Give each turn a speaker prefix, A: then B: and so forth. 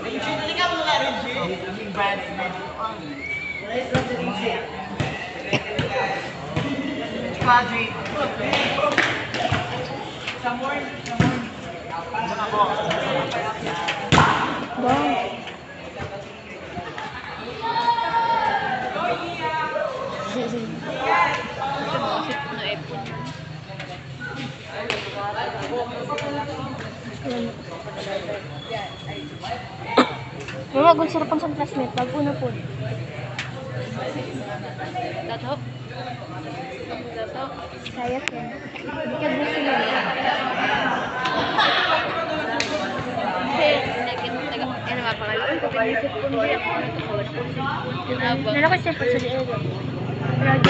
A: Regine, halika mo nga, Regine.
B: Aming brand na doon. Rice lang sa Regine. Padre. Sa morning.
A: Na iPhone?
C: Mama, kung sarapan sa classmate, bago na po.
A: Dato. Dato.
C: Kaya yan.
A: Hindi ka gusto nag, ano nga pangalan ko, pinisip ko hindi ako. Nala ko siya
C: po sa liit. Pero